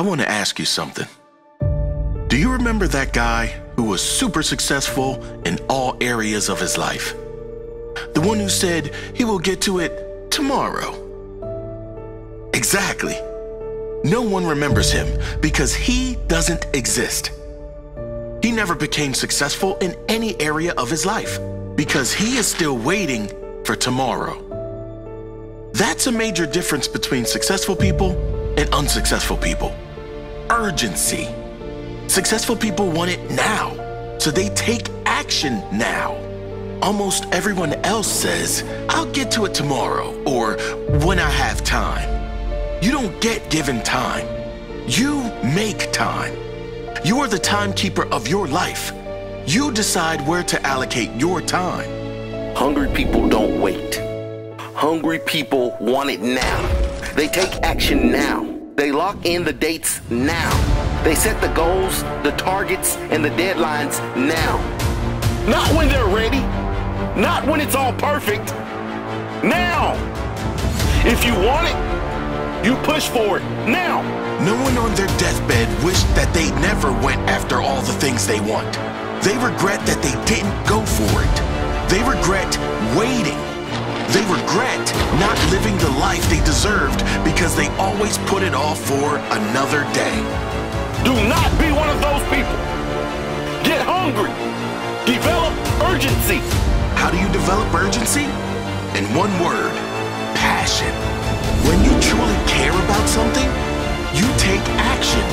I want to ask you something. Do you remember that guy who was super successful in all areas of his life? The one who said he will get to it tomorrow. Exactly. No one remembers him because he doesn't exist. He never became successful in any area of his life because he is still waiting for tomorrow. That's a major difference between successful people and unsuccessful people. Urgency. Successful people want it now, so they take action now. Almost everyone else says, I'll get to it tomorrow or when I have time. You don't get given time. You make time. You are the timekeeper of your life. You decide where to allocate your time. Hungry people don't wait. Hungry people want it now. They take action now. They lock in the dates now. They set the goals, the targets, and the deadlines now. Not when they're ready. Not when it's all perfect. Now. If you want it, you push for it. Now. No one on their deathbed wished that they never went after all the things they want. They regret that they didn't go for it. They regret waiting. They regret living the life they deserved because they always put it off for another day. Do not be one of those people. Get hungry. Develop urgency. How do you develop urgency? In one word, passion. When you truly care about something, you take action.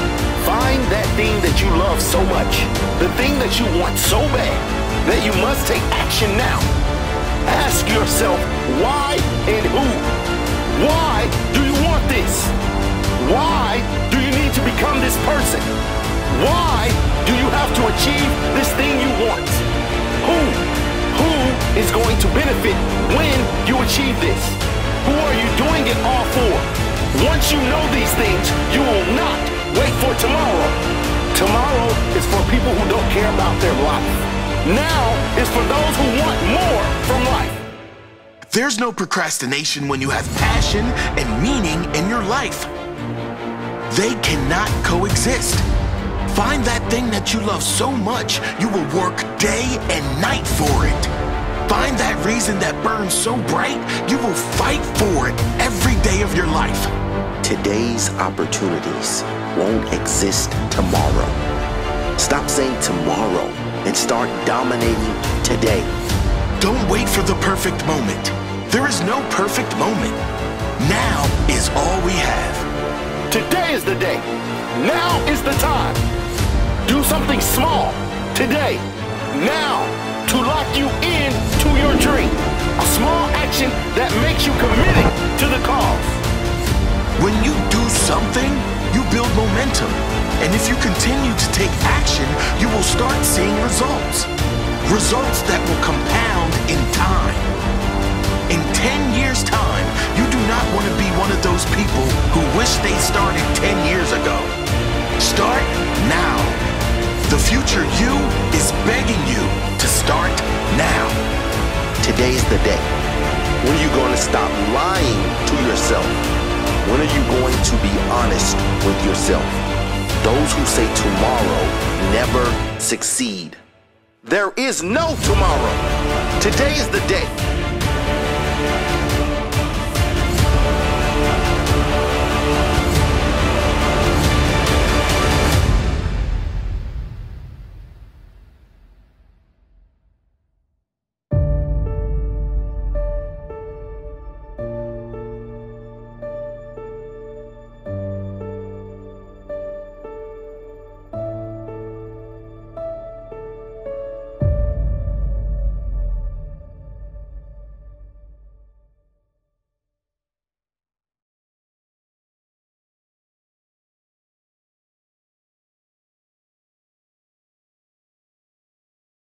Find that thing that you love so much, the thing that you want so bad, that you must take action now. Ask yourself why and who. Why do you want this? Why do you need to become this person? Why do you have to achieve this thing you want? Who? Who is going to benefit when you achieve this? Who are you doing it all for? Once you know these things, you will not wait for tomorrow. Tomorrow is for people who don't care about their life. Now is for those who want more from life. There's no procrastination when you have passion and meaning in your life. They cannot coexist. Find that thing that you love so much, you will work day and night for it. Find that reason that burns so bright, you will fight for it every day of your life. Today's opportunities won't exist tomorrow. Stop saying tomorrow and start dominating today. Don't wait for the perfect moment. There is no perfect moment. Now is all we have. Today is the day. Now is the time. Do something small today, now, to lock you in to your dream. A small action that makes you committed to the cause. When you do something, you build momentum. And if you continue to take Results that will compound in time. In 10 years' time, you do not want to be one of those people who wish they started 10 years ago. Start now. The future you is begging you to start now. Today's the day. When are you going to stop lying to yourself? When are you going to be honest with yourself? Those who say tomorrow never succeed. There is no tomorrow. Today is the day.